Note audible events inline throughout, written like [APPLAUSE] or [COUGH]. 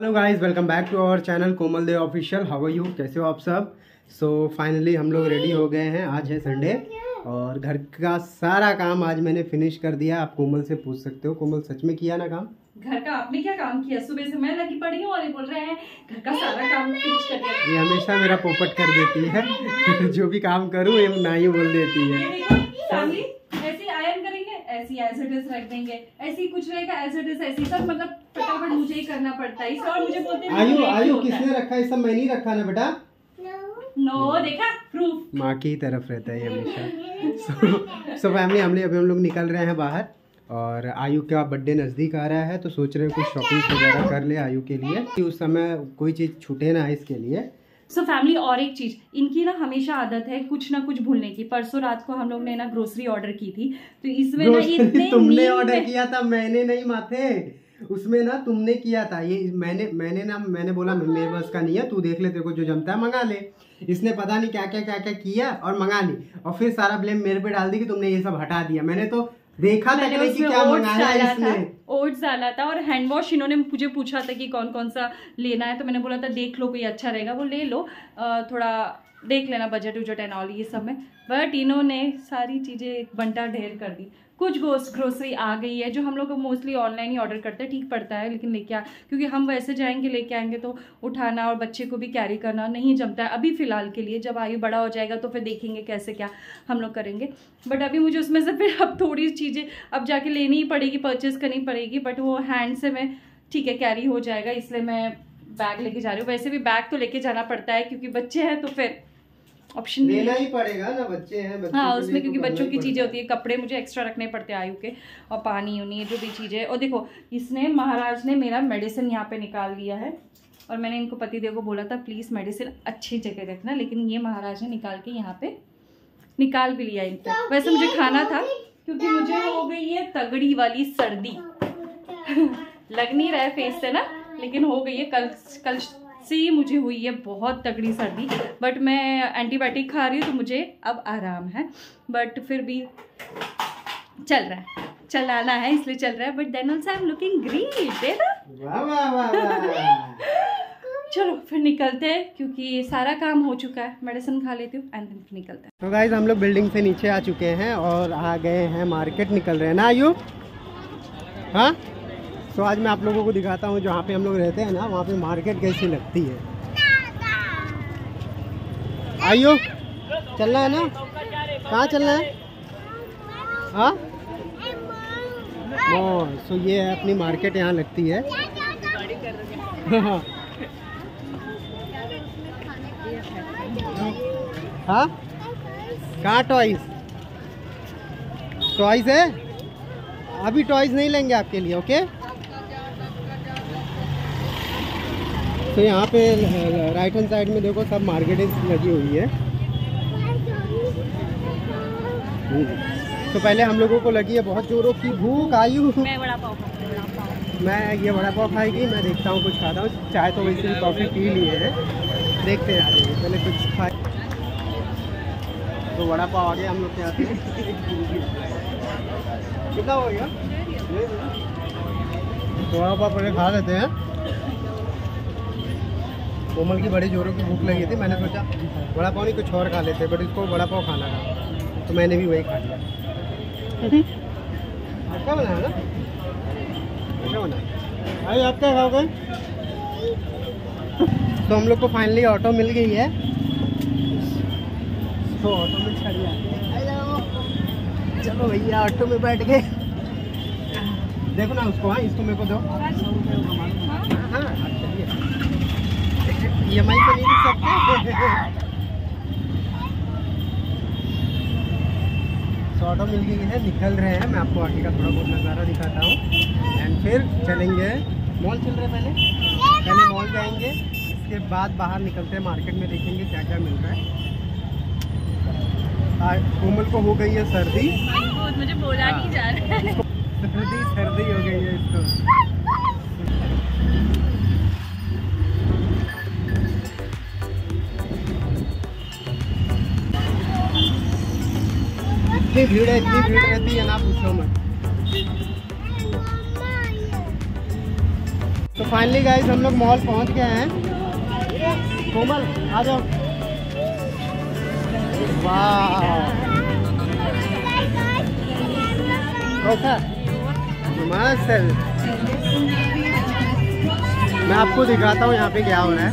Hello guys welcome back to our channel Komal the official how are you कैसे हो आप सब? सो so, finally हम लोग रेडी हो गए हैं। आज है संडे और घर का सारा काम आज मैंने फिनिश कर दिया। आप कोमल से पूछ सकते हो। कोमल सच में किया ना काम? घर का आपने क्या काम किया? सुबह से मैं लगी पड़ी हूँ और ये बोल रहे हैं घर का सारा काम फिनिश कर दिया। ये हमेशा मेरा पोपट कर देती है। [LAUGHS] जो भी काम करूँ ये ना ही बोल देती है ये देखो फैमिली ऐसे आयरन करेंगे ऐसी एज इट इज़ रख देंगे। ऐसे ही कुछ रहेगा एज इट इज़ ऐसी सब मतलब फटाफट मुझे ही करना पड़ता है। इसे और मुझे बोलते हैं आयु आयु किसने रखा है? सब मैं नहीं रखा ना बेटा। नो देखा? प्रूफ माँ की ही तरफ़ रहता है हमेशा। सो फैमिली हमने अभी हम लोग निकल रहे हैं बाहर और आयु का बर्थडे नज़दीक आ रहा है तो सोच रहे हैं कुछ शॉपिंग वगैरह कर ले आयु के लिए। कि उस समय कोई चीज़ छूटे ना इसके लिए। सो फैमिली और एक चीज़ इनकी ना हमेशा आदत है कुछ ना कुछ भूलने की। परसों रात को हम लोग ने ना ग्रोसरी ऑर्डर की थी। तो इसमें ना इतने [LAUGHS] तुमने ऑर्डर किया था मैंने नहीं माथे। उसमें ना तुमने किया था ये मैंने मैंने ना मैंने बोला मेरे बस का नहीं है तू देख ले तेरे को जो जमता है मंगा ले। इसने पता नहीं क्या क्या क्या क्या किया और मंगा ली। और फिर सारा ब्लेम मेरे पे डाल दी कि तुमने ये सब हटा दिया। मैंने तो देखा था मैंने उसमें क्या ओट्स डाला था। ओट्स डाला था और हैंड वॉश इन्होंने मुझे पूछा था कि कौन कौन सा लेना है तो मैंने बोला था देख लो कोई अच्छा रहेगा वो ले लो। थोड़ा देख लेना बजट उजट एंड ऑल ये सब में। बट इन्होंने सारी चीज़ें बंटा ढेर कर दी। कुछ ग्रोसरी आ गई है, जो हम लोग मोस्टली ऑनलाइन ही ऑर्डर करते हैं, ठीक पड़ता है, लेकिन लेके आ, क्योंकि हम वैसे जाएँगे, लेके आएँगे तो उठाना और बच्चे को भी कैरी करना नहीं जमता है। अभी फ़िलहाल के लिए, जब आयु बड़ा हो जाएगा तो फिर देखेंगे कैसे क्या हम लोग करेंगे। बट अभी मुझे उसमें से फिर अब थोड़ी चीज़ें, अब जाके लेनी ही पड़ेगी परचेज करनी पड़ेगी बट वो हैंड से मैं, ठीक है कैरी हो जाएगा, इसलिए मैं बैग लेके जा रही हूँ। वैसे भी बैग तो लेके जाना पड़ता है, क्योंकि बच्चे हैं तो फिर ऑप्शन नहीं लेना ही। पड़ेगा ना बच्चे हैं बच्चों हाँ उसमें क्योंकि तो बच्चों की चीज़ें होती है कपड़े मुझे एक्स्ट्रा रखने पड़ते हैं आयु के और पानी उनी जो भी चीज़ें। और देखो इसने महाराज ने मेरा मेडिसिन यहाँ पे निकाल लिया है और मैंने इनको पतिदेव को बोला था प्लीज़ मेडिसिन अच्छी जगह रखना। लेकिन ये महाराज ने निकाल के यहाँ पे निकाल भी लिया इनको। वैसे मुझे खाना था क्योंकि मुझे हो गई है तगड़ी वाली सर्दी। [LAUGHS] [LAUGHS] लग नहीं रहा है फेस से ना लेकिन हो गई है कल कल से ही मुझे हुई है बहुत तगड़ी सर्दी बट मैं एंटीबायोटिक खा रही हूँ तो मुझे अब आराम है। बट फिर भी चल रहा है चलाना है इसलिए चल रहा है। But then also I am looking great है ना? चलो फिर निकलते हैं क्योंकि सारा काम हो चुका है। मेडिसिन खा लेती हूँ एंड देन फिर निकलते हैं। तो गाइज़ हम लोग बिल्डिंग से नीचे आ चुके हैं और आ गए हैं मार्केट निकल रहे हैं। ना आयु? हाँ? तो आज मैं आप लोगों को दिखाता हूँ जहाँ पे हम लोग रहते हैं ना, वहाँ पे मार्केट कैसी लगती है। आयु चलना है ना? कहाँ चलना है? हाँ? मॉल सो ये है अपनी मार्केट यहाँ लगती है। हाँ? कहाँ टॉयज टॉयज है? अभी टॉयज नहीं लेंगे आपके लिए ओके तो यहाँ पे राइट हैंड साइड में देखो सब मार्केटें लगी हुई है। तो पहले हम लोगों को लगी है बहुत जोरों की भूख मैं बड़ा पाव मैं ये वड़ा पाव खाएगी मैं देखता हूँ कुछ खाता हूँ। चाय तो वैसे भी कॉफ़ी पी लिए है। देखते हैं आगे पहले कुछ खाए। तो वड़ा पाव आ गया हम लोग के आते हैं कितना हो गया? तो वड़ा पाव पहले खा लेते हैं। कोमल की बड़ी जोरों की भूख लगी थी मैंने सोचा बड़ा पाव नहीं कुछ और खा लेते बट इसको बड़ा पाव खाना था तो मैंने भी वही खा लिया। अच्छा बनाया ना? अच्छा बनाया भाई आप क्या खाओगे? तो हम लोग को फाइनली ऑटो मिल गई है। तो ऑटो में चढ़ चलो भैया ऑटो में बैठ गए। देखो ना उसको हाँ इसको मेरे को दो। हाँ। ई एम आई पे नहीं लिख सकते? तो ऑटो मिल है निकल रहे हैं। मैं आपको आगे का थोड़ा बहुत नज़ारा दिखाता हूँ। एंड फिर चलेंगे। मॉल चल रहे हैं पहले? पहले मॉल जाएँगे। इसके बाद बाहर निकलते हैं। मार्केट में देखेंगे क्या क्या मिल रहा है। आज कोमल को हो गई है सर्दी। मुझे बोला नहीं जा रहा है। सर्दी सर्दी हो गई है इसको। इतनी भीड़ है इतनी भीड़ रहती है ना पूछो मत। तो फाइनली गाइस हम लोग मॉल पहुँच गए हैं। कोमल आ जाओ। वाह। मैं आपको दिखाता हूँ यहाँ पे क्या हो रहा है।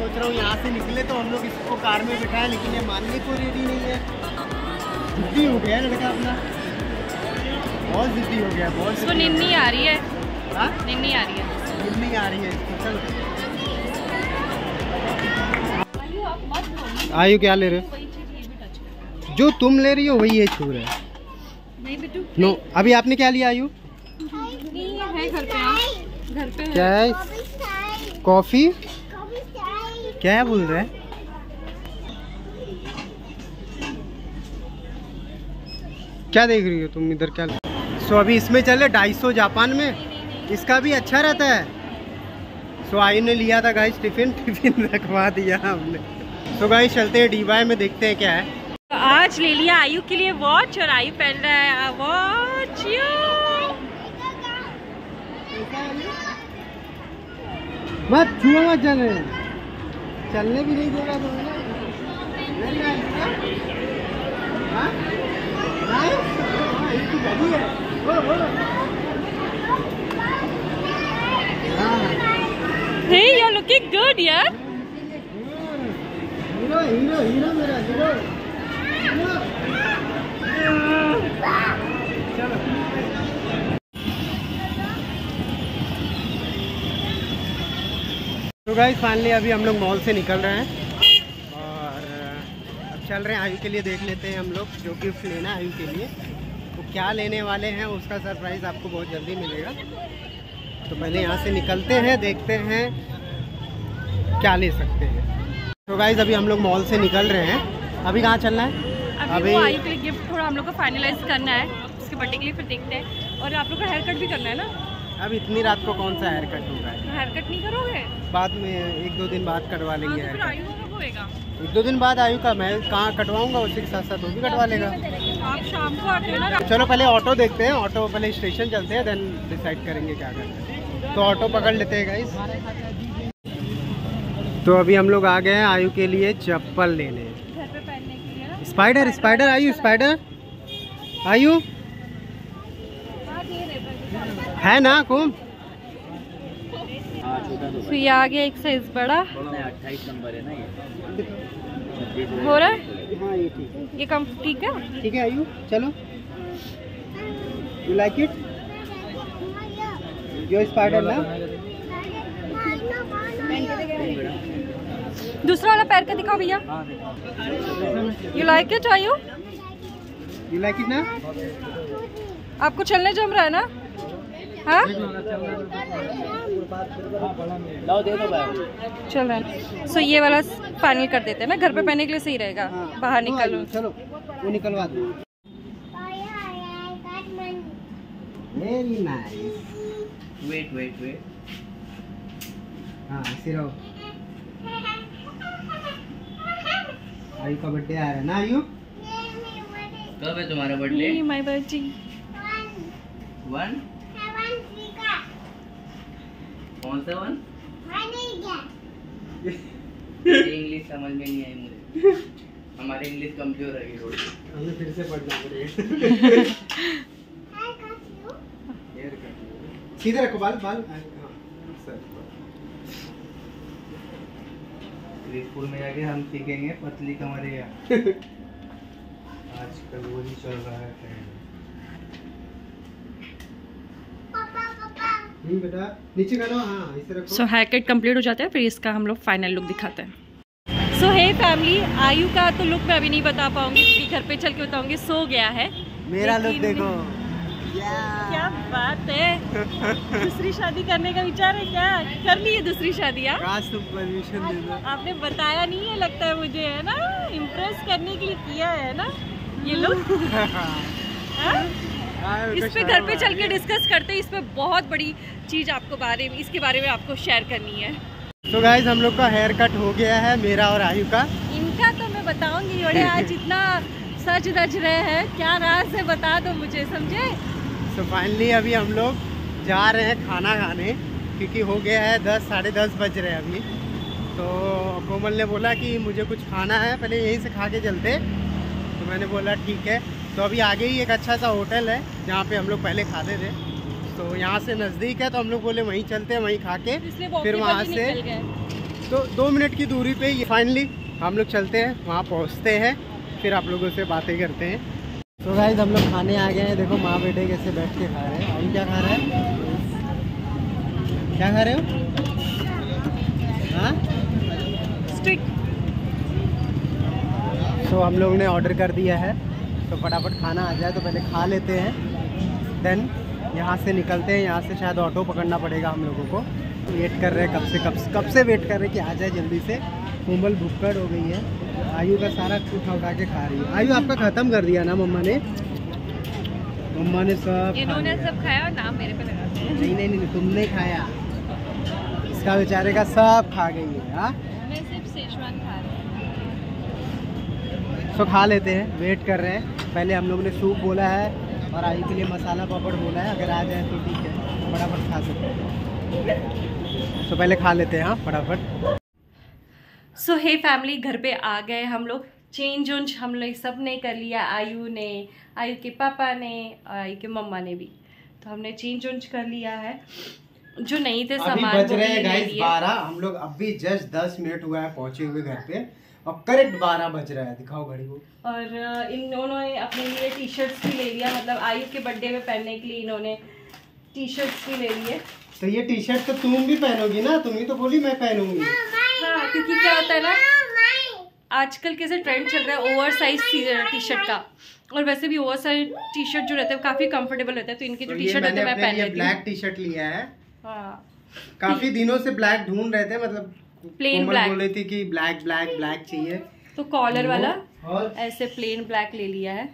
सोच रहा हूँ यहाँ से निकले तो हम लोग इसको कार में बिठाएँ लेकिन ये मानने को रेडी नहीं है। जिद्दी हो गया लड़का अपना। बहुत जिद्दी हो गया बहुत इसको नींद नहीं आ रही है। हाँ? नींद नहीं आ रही है। नींद नहीं आ रही है इसको चलो। आयु क्या ले रहे हो? जो तुम ले रही हो वही ये छू रहा है। नहीं बेटू नो अभी आपने क्या लिया आयु? है घर पे हाँ। घर पे क्या है है? कॉफ़ी? क्या है बोल रहे हैं? क्या देख रही हो तुम इधर क्या? सो अभी इसमें चले ढाई सौ जापान में। इसका भी अच्छा रहता है। सो आयु ने लिया था गाइस टिफ़िन टिफ़िन रखवा दिया हमने। तो गाइस चलते हैं डीवाई में देखते हैं क्या है। आज ले लिया आयु के लिए वॉच और आयु पहन रहा है। वॉच मत छुआ मत चले चलने भी नहीं देगा तो नहीं आएगा? हाँ? हाँ? हाँ, इसकी गाड़ी है। बोलो, तो गाइस फाइनली अभी हम लोग मॉल से निकल रहे हैं। और अब चल रहे हैं आयु के लिए देख लेते हैं हम लोग जो गिफ्ट लेना आयु के लिए। तो क्या लेने वाले हैं उसका सरप्राइज़ आपको बहुत जल्दी मिलेगा। तो पहले यहाँ से निकलते हैं देखते हैं क्या ले सकते हैं। तो गाइस अभी हम लोग मॉल से निकल रहे हैं। अभी कहाँ चलना है? अभी, अभी- आयु के लिए गिफ्ट थोड़ा हम लोग को फाइनलाइज करना है उसके बर्थडे के लिए फिर देखते हैं। और आप लोग का हेयर कट भी करना है ना? अब इतनी रात को कौन सा हेयर कट होगा? नहीं करोगे? बाद में एक दो दिन बाद कटवा हाँ लेंगे तो आयु का कब होएगा? एक दो दिन बाद आयु का मैं कहाँ कटवाऊँगा उसी के साथ साथ वो भी कटवा लेगा। आप शाम को आते हो ना चलो पहले ऑटो देखते हैं ऑटो पहले स्टेशन चलते हैं देन डिसाइड करेंगे क्या करना है। तो ऑटो पकड़ लेते हैं गाइस तो अभी हम लोग आ गए हैं आयु के लिए चप्पल लेने। स्पाइडर स्पाइडर आयु स्पाइडर आयु? हाँ, ये रहता है। है ना कुम तो ये आ गया एक साइज़ बड़ा। अट्ठाईस नंबर है ना ये हो रहा है? हाँ ये ठीक है। ये कम ठीक है? ठीक है आयु चलो। यू लाइक इट जो स्पाइडर ना? दूसरा वाला पैर का दिखाओ भैया। You like it Ayu you like it ना? आपको चलने जम रहा है ना? हाँ? लाओ दे दो भाई। चल रहा है। सो ये वाला फाइनल कर देते हैं। ना घर पे पहनने के लिए सही रहेगा। बाहर हाँ, निकलो। चलो वो निकलवा दो। Very nice wait wait wait हाँ ऐसे आयु का बर्थडे आ रहा है ना आयु? कब है तुम्हारा बर्थडे माय बर्थडे वन कौन सा वन? इंग्लिश समझ में नहीं आई मुझे। हमारे इंग्लिश कमज़ोर है थोड़ी हमें फिर से पढ़ना पड़ेगा। सीधे रखो बाल बाल हाँ, स्कूल में जाके हम सीखेंगे पतली कमरिया [LAUGHS] आजकल वही चल रहा है। बेटा नीचे करो हाँ इसे रखो। सो हेयर कट कंप्लीट हो जाता है फिर इसका हम लोग फाइनल लुक दिखाते हैं। सो हे फैमिली आयु का तो लुक मैं अभी नहीं बता पाऊँगी क्योंकि घर पे चल के बताऊँगी सो गया है। मेरा लुक देखो। क्या बात है। दूसरी शादी करने का विचार है क्या? कर ली है दूसरी शादी हाँ? परमिशन दे दो। आपने बताया नहीं है लगता है मुझे है ना? इम्प्रेस करने के लिए किया है ना? ये [LAUGHS] हाँ? इस पे घर पे चल के डिस्कस करते हैं इस पे बहुत बड़ी चीज़ आपको बारे में इसके बारे में आपको शेयर करनी है। तो गाइज़ हम लोग का हेयर कट हो गया है मेरा और आयु का। इनका तो मैं बताऊँगी बड़े आज [LAUGHS] इतना सज धज रहे हैं क्या राज है बता दो मुझे समझे? तो फाइनली अभी हम लोग जा रहे हैं खाना खाने क्योंकि हो गया है दस साढ़े दस बज रहे हैं अभी। तो कोमल ने बोला कि मुझे कुछ खाना है पहले यहीं से खा के चलते। तो मैंने बोला ठीक है। तो अभी आगे ही एक अच्छा सा होटल है जहाँ पे हम लोग पहले खाते थे। तो यहाँ से नज़दीक है तो हम लोग बोले वहीं चलते हैं वहीं खा के। फिर वहाँ से तो दो मिनट की दूरी पे ये फाइनली हम लोग चलते हैं वहाँ पहुँचते हैं फिर आप लोगों से बातें करते हैं। तो गाइज़ हम लोग खाने आ गए हैं। देखो माँ बेटे कैसे बैठ के खा रहे हैं। हम क्या खा रहे हैं? क्या खा रहे हो? हाँ? स्ट्रिक तो हम लोग ने ऑर्डर कर दिया है। तो फटाफट खाना आ जाए तो पहले खा लेते हैं। देन यहाँ से निकलते हैं। यहाँ से शायद ऑटो पकड़ना पड़ेगा हम लोगों को। वेट कर रहे हैं कब से कब से कब से वेट कर रहे हैं कि आ जाए जल्दी से। कोमल भुक्कड़ हो गई है। आयु का सारा उठा उठा के खा रही है। आयु आपका ख़त्म कर दिया ना मम्मा ने? मम्मा ने सब इन्होंने सब खाया और नाम मेरे पे लगा नहीं नहीं नहीं तुमने खाया। इसका बेचारे का सब खा गई है हाँ मैं सिर्फ़ सेजवान खा रही तो खा लेते हैं वेट कर रहे हैं। पहले हम लोग ने सूप बोला है और आई के लिए मसाला पापड़ बोला है। अगर आ जाए तो ठीक है फटाफट खा सकते हैं। तो पहले खा लेते हैं हाँ फटाफट। सो हे फैमिली घर पे आ गए हम लोग। चेंज उंज हम लोग सबने कर लिया आयु ने आयु के पापा ने और आयु के मम्मा ने भी। तो हमने चेंज उंज कर लिया है। जो नहीं थे सामान बज रहे हैं गाइस। बारह। हम लोग अभी जस्ट दस मिनट हुआ है पहुँचे हुए घर पे। और करेक्ट बारह बज रहा है दिखाओ घड़ी को। और इन दोनों ने अपने लिए टी शर्ट्स भी ले लिया मतलब आयु के बर्थडे में पहनने के लिए इन्होंने टी शर्ट्स भी ले लिए। तो ये टी शर्ट तो तुम भी पहनोगी ना? तुम ही तो बोली मैं पहनूँगी। हाँ क्योंकि क्या होता है ना आजकल कैसे ट्रेंड चल रहा है ओवर साइज़ टी शर्ट का। और वैसे भी ओवर साइज़ टी शर्ट जो रहते हैं काफ़ी कंफर्टेबल रहता है तो इनकी जो टी शर्ट मैंने होते हैं मैं पहन ब्लैक टी शर्ट लिया है। हाँ। काफ़ी दिनों से ब्लैक ढूंढ रहे थे मतलब कोमल black. बोल रही थी कि ब्लैक ब्लैक ब्लैक चाहिए। तो कॉलर वाला और ऐसे प्लेन ब्लैक ले लिया है।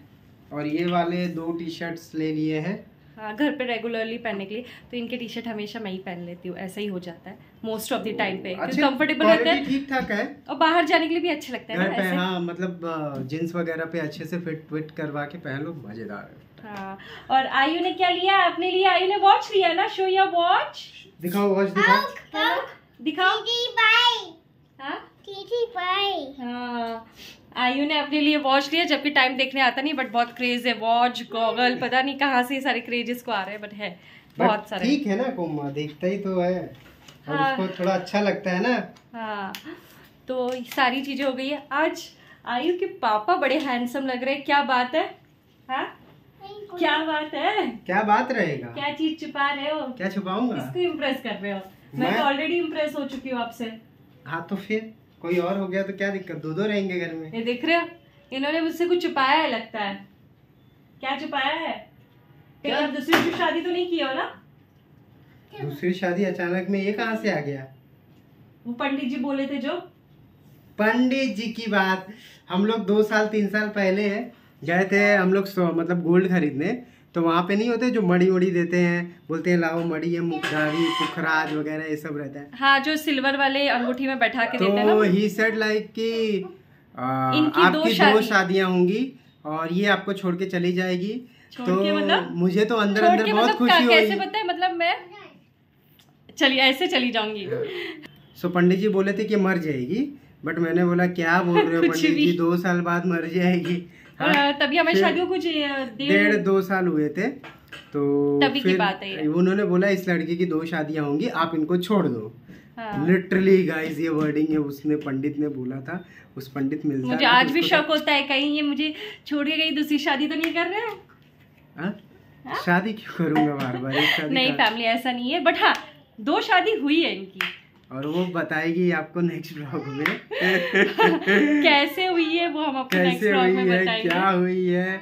और ये वाले दो टी शर्ट्स ले लिए हैं। हाँ घर पे रेगुलरली पहनने के लिए। तो इनके टी शर्ट हमेशा मैं ही पहन लेती हूँ ऐसा ही हो जाता है मोस्ट ऑफ़ द टाइम पे। कंफर्टेबल रहता क्वालिटी है। ठीक ठाक है। और बाहर जाने के लिए भी अच्छे लगते हैं पे ऐसे। हाँ मतलब जींस वगैरह पे अच्छे से फिट फिट करवा के पहन लो मज़ेदार है। हाँ और आयु ने क्या लिया? आपने लिए आयु ने वॉच लिया ना? शो योर वॉच दिखाओ वॉच दिखाओ। दिखाओ। हाँ? हाँ। आयु ने अपने लिए वॉच लिया जबकि टाइम देखने आता नहीं बट बहुत क्रेज है वॉच गॉगल पता नहीं कहाँ से सारे क्रेजेस को आ रहे हैं बट है बहुत But सारे। ठीक है ना कोमा देखता ही तो है। और हाँ। उसको थोड़ा अच्छा लगता है ना। हाँ। तो सारी चीज़ें हो गई है। आज आयु के पापा बड़े हैंडसम लग रहे हैं। क्या बात है? हाँ? क्या बात है? क्या बात रहेगा? क्या चीज़ छुपा रहे हो? क्या छुपाऊँगा? किसको इम्प्रेस कर रहे हो? मैं तो ऑलरेडी इम्प्रेस हो चुकी हूँ आपसे। हाँ तो फिर कोई और हो गया तो क्या दिक्कत? दो दो रहेंगे घर में। ये देख रहे हो? इन्होंने मुझसे कुछ छुपाया है लगता है। क्या छुपाया है? कहीं क्या? आप दूसरी की शादी तो नहीं की हो ना? दूसरी शादी अचानक में ये कहाँ से आ गया? वो पंडित जी बोले थे जो। पंडित जी की बात। हम लोग दो साल तीन साल पहले गए थे हम लोग मतलब गोल्ड खरीदने। तो वहाँ पे नहीं होते जो मड़ी वड़ी देते हैं? बोलते हैं लाओ मड़ी है मुखदारी पुखराज वगैरह ये सब रहता है। हाँ जो सिल्वर वाले अंगूठी में बैठा के देते हैं तो ही सेड लाइक कि दो आपकी दो शादी- शादियाँ होंगी और ये आपको छोड़ के चली जाएगी। तो मतलब? मुझे तो अंदर अंदर बहुत मतलब खुशी कैसे पता है? मतलब मैं चलिए ऐसे चली जाऊँगी। सो पंडित जी बोले थे कि मर जाएगी। बट मैंने बोला क्या बोल रहे हो [LAUGHS] पंडित जी? दो साल बाद मर जाएगी। हाँ, तभी हमें शादी को कुछ डेढ़ दो साल हुए थे। तो तभी की फिर बात है उन्होंने बोला इस लड़की की दो शादियाँ होंगी आप इनको छोड़ दो। हाँ। लिटरली गाइस ये वर्डिंग है उसने पंडित ने बोला था। उस पंडित मिलता मुझे है आज तो भी शक होता है कहीं ये मुझे छोड़ के कहीं दूसरी शादी तो नहीं कर रहे हैं? हाँ? शादी क्यों करूँगा बार बार? नहीं फैमिली ऐसा नहीं है। बट हाँ दो शादी हुई है इनकी। और वो बताएगी आपको नेक्स्ट ब्लॉग में। [LAUGHS] कैसे हुई है वो हम नेक्स्ट कैसे हुई में है क्या हुई है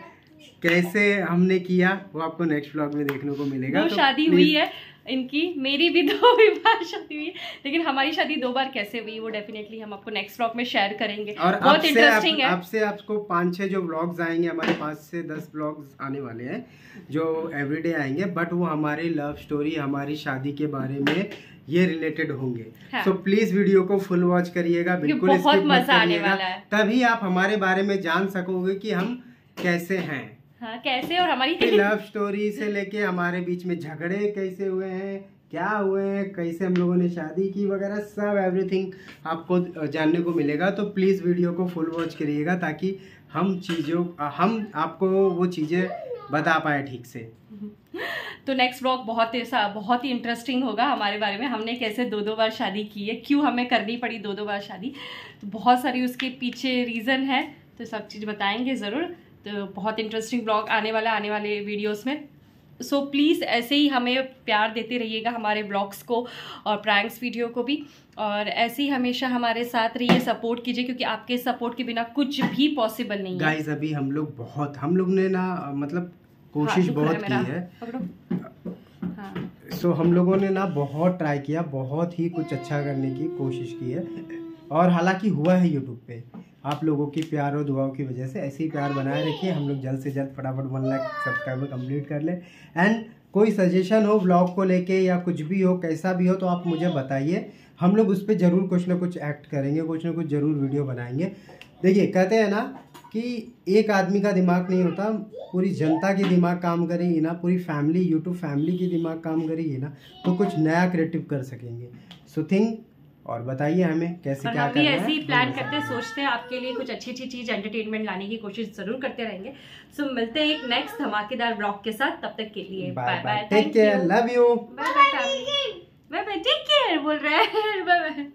कैसे हमने किया वो आपको नेक्स्ट ब्लॉग में देखने को मिलेगा। दो तो शादी हुई है इनकी मेरी भी दो भी बार शादी हुई लेकिन हमारी शादी दो बार कैसे हुई वो डेफिनेटली हम आपको नेक्स्ट ब्लॉग में शेयर करेंगे। और बहुत इंटरेस्टिंग है। अब से आपको पाँच छः जो ब्लॉग्स आएँगे हमारे पाँच से दस ब्लॉग्स आने वाले हैं जो एवरीडे आएँगे बट वो हमारे लव स्टोरी हमारी शादी के बारे में ये रिलेटेड होंगे। हाँ। तो प्लीज़ वीडियो को फुल वॉच करिएगा बिल्कुल बहुत मज़ा आने वाला है। तभी आप हमारे बारे में जान सकोगे कि हम कैसे हैं। हाँ कैसे और हमारी लव स्टोरी [LAUGHS] से लेके हमारे बीच में झगड़े कैसे हुए हैं क्या हुए हैं कैसे हम लोगों ने शादी की वगैरह सब एवरीथिंग आपको जानने को मिलेगा। तो प्लीज़ वीडियो को फुल वॉच करिएगा ताकि हम चीज़ों हम आपको वो चीज़ें बता पाए ठीक से। [LAUGHS] तो नेक्स्ट ब्लॉग बहुत ऐसा बहुत ही इंटरेस्टिंग होगा हमारे बारे में। हमने कैसे दो दो बार शादी की है क्यों हमें करनी पड़ी दो दो बार शादी। तो बहुत सारी उसके पीछे रीज़न है तो सब चीज़ बताएँगे ज़रूर। तो बहुत इंटरेस्टिंग ब्लॉग आने वाला आने वाले वीडियोस में। सो so, प्लीज़ ऐसे ही हमें प्यार देते रहिएगा हमारे ब्लॉग्स को और प्रैंक्स वीडियो को भी। और ऐसे ही हमेशा हमारे साथ रहिए सपोर्ट कीजिए क्योंकि आपके सपोर्ट के बिना कुछ भी पॉसिबल नहीं है। गाइस अभी हम लोग बहुत हम लोग ने ना मतलब कोशिश हाँ, बहुत की है। हाँ। सो हम लोगों ने ना बहुत ट्राई किया बहुत ही कुछ अच्छा करने की कोशिश की है। और हालाँकि हुआ है यूट्यूब पे। आप लोगों की प्यार और दुआओं की वजह से ऐसे ही प्यार बनाए रखिए। हम लोग जल्द से जल्द फटाफट वन लाख सब्सक्राइबर कंप्लीट कर ले। एंड कोई सजेशन हो ब्लॉग को लेके या कुछ भी हो कैसा भी हो तो आप मुझे बताइए। हम लोग उस पर ज़रूर कुछ ना कुछ एक्ट करेंगे कुछ ना कुछ ज़रूर वीडियो बनाएँगे। देखिए कहते हैं ना कि एक आदमी का दिमाग नहीं होता पूरी जनता की दिमाग काम करेगी ना पूरी फैमिली यूट्यूब फैमिली की दिमाग काम करेगी ना तो कुछ नया क्रिएटिव कर सकेंगे। सो थिंक और बताइए हमें कैसे क्या करना है। ऐसे ही प्लान करते हैं सोचते हैं आपके लिए कुछ अच्छी अच्छी चीज़ एंटरटेनमेंट लाने की कोशिश ज़रूर करते रहेंगे। सो मिलते हैं एक नेक्स्ट धमाकेदार ब्लॉग के साथ तब तक के लिए bye bye take care love you bye bye bye bye take care बोल रहे हैं। [LAUGHS] Bye bye